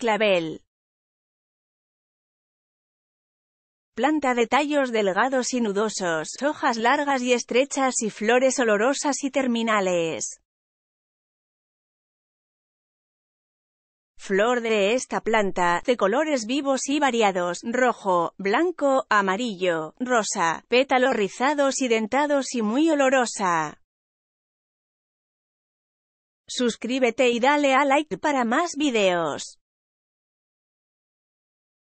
clavel. Planta de tallos delgados y nudosos, hojas largas y estrechas y flores olorosas y terminales. Flor de esta planta, de colores vivos y variados, rojo, blanco, amarillo, rosa, pétalos rizados y dentados y muy olorosa. Suscríbete y dale a like para más videos.